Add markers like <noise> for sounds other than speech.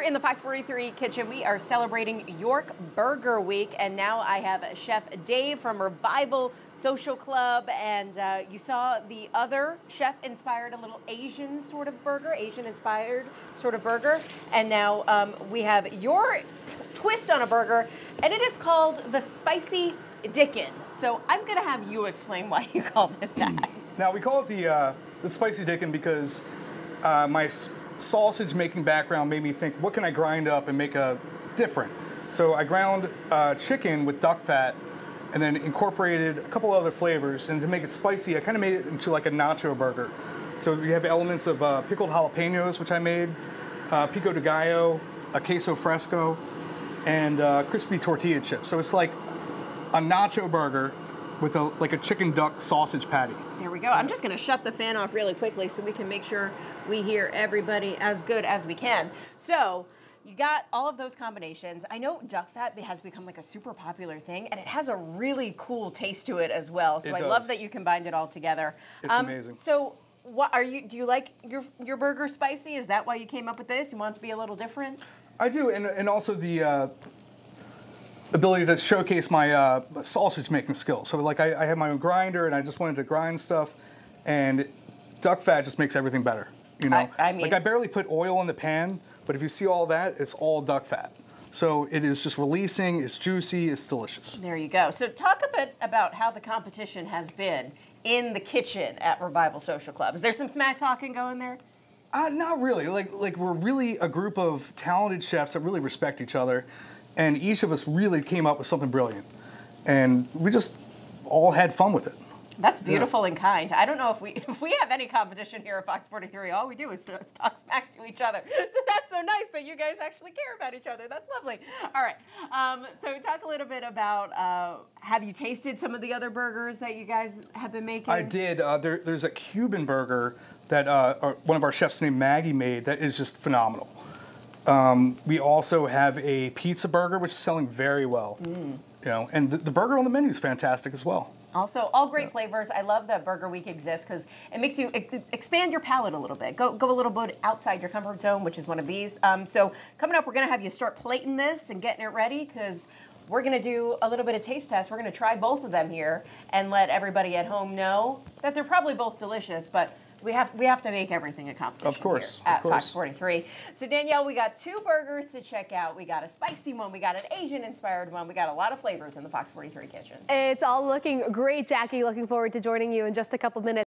in the Fox 43 kitchen, we are celebrating York Burger Week, and now I have Chef Dave from Revival Social Club, and uh, you saw the other chef-inspired, a little Asian sort of burger, Asian-inspired sort of burger, and now um, we have your twist on a burger, and it is called the Spicy Dicken. So I'm going to have you explain why you called it that. Now we call it the uh, the Spicy Dicken because uh, my sausage making background made me think, what can I grind up and make a different? So I ground uh, chicken with duck fat and then incorporated a couple other flavors. And to make it spicy, I kind of made it into like a nacho burger. So we have elements of uh, pickled jalapenos, which I made, uh, pico de gallo, a queso fresco, and uh, crispy tortilla chips. So it's like a nacho burger with a like a chicken duck sausage patty. There we go. I'm just going to shut the fan off really quickly so we can make sure we hear everybody as good as we can. So you got all of those combinations. I know duck fat has become like a super popular thing, and it has a really cool taste to it as well. So it I does. love that you combined it all together. It's um, amazing. So what are you? Do you like your your burger spicy? Is that why you came up with this? You want it to be a little different? I do, and and also the. Uh, ability to showcase my uh, sausage making skills. So like I, I have my own grinder and I just wanted to grind stuff and duck fat just makes everything better. You know, I, I mean, like I barely put oil in the pan, but if you see all that, it's all duck fat. So it is just releasing, it's juicy, it's delicious. There you go. So talk a bit about how the competition has been in the kitchen at Revival Social Club. Is there some smack talking going there? Uh, not really. Like like we're really a group of talented chefs that really respect each other, and each of us really came up with something brilliant, and we just all had fun with it. That's beautiful yeah. and kind. I don't know if we <laughs> if we have any competition here at Fox 43. All we do is talk smack to each other. <laughs> So that's so nice that you guys actually care about each other. That's lovely. All right. Um, so talk a little bit about uh, have you tasted some of the other burgers that you guys have been making? I did. Uh, there, there's a Cuban burger that uh, one of our chefs named Maggie made that is just phenomenal. Um, we also have a pizza burger, which is selling very well. Mm. You know, and the, the burger on the menu is fantastic as well. Also, all great flavors. I love that Burger Week exists because it makes you expand your palate a little bit. Go go a little bit outside your comfort zone, which is one of these. Um, so coming up, we're gonna have you start plating this and getting it ready because we're gonna do a little bit of taste test. We're gonna try both of them here and let everybody at home know that they're probably both delicious, but we have we have to make everything a competition. Of course, at of course. Fox 43. So Danielle, we got two burgers to check out. We got a spicy one. We got an Asian inspired one. We got a lot of flavors in the Fox 43 kitchen. It's all looking great, Jackie. Looking forward to joining you in just a couple minutes.